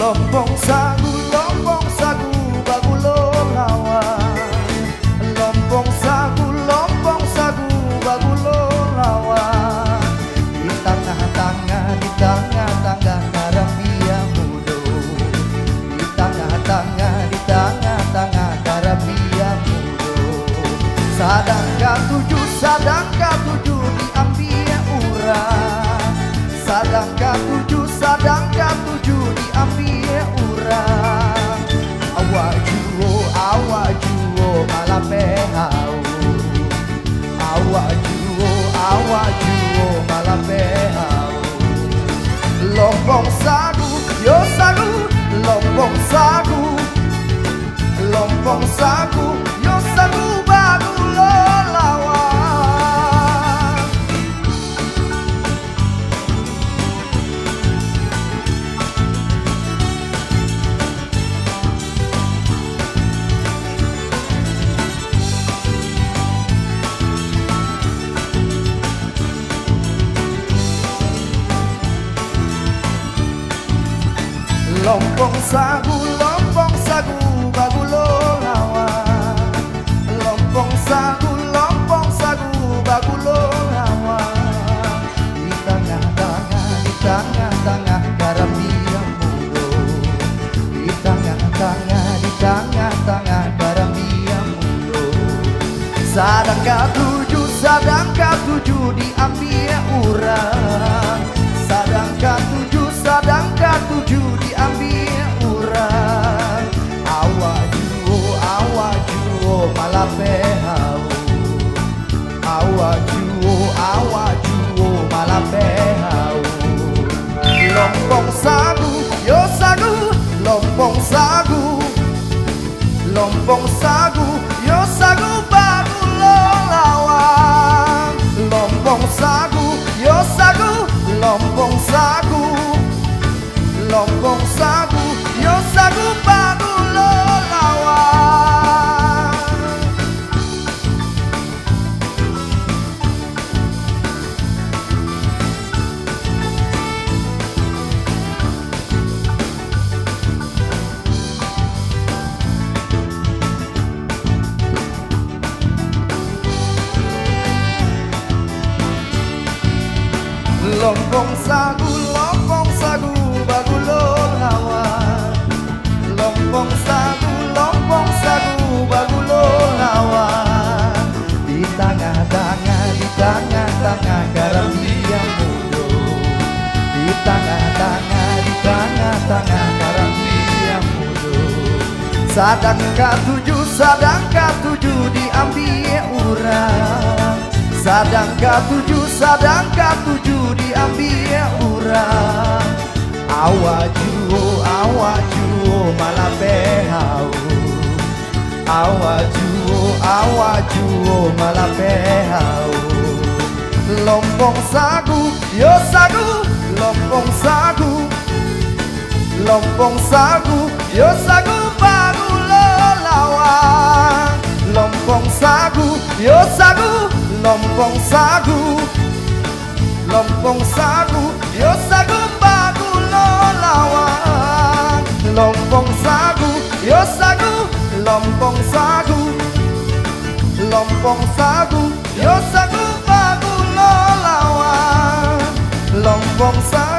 Lompong sagu, lompong sagu, bagulo lawa. Lompong sagu, lompong sagu, bagulo lawa. Di tengah-tengah, di tengah-tengah karambia mudo. Di tengah-tengah, di tengah-tengah karambia mudo. Sadangka tujuh, sadangka tujuh diambil urang Sadangka tujuh, sadangka Lompong sagu, yo sagu, lompong sagu Lompong sagu, sagu Lompong sagu, lompong sagu, bagulo lawan Lompong sagu, lompong sagu, bagulo lawan Di tengah-tengah, di tengah-tengah garam dia mudo Di tengah-tengah, di tengah-tengah garam dia mudo Sadangka tujuh, sadangka tujuh diambil urang Lompong sagu, yo sagu baru lo Lompong sagu, yo sagu, lompong sagu. Lompong sagu, Lompong sagu, lompong sagu, bagulo lawan Lompong sagu, lompong sagu, bagulo lawan Di tengah-tengah, di tengah-tengah garam dia mudo Di tengah-tengah, di tengah-tengah garam dia mudo Sadangka tujuh, sadangka tujuh diambil Sadangka tujuh, sadangka tujuh diambil juo, awak juo malah juo, awak juo malah pehau Lompong sagu, yo sagu, lompong sagu. Lompong sagu, yo sagu lompong sagu Lompong sagu, yo sagu baru lo lawan Lompong sagu, yo sagu, lompong sagu Lompong sagu, yo sagu baru lo Lompong sagu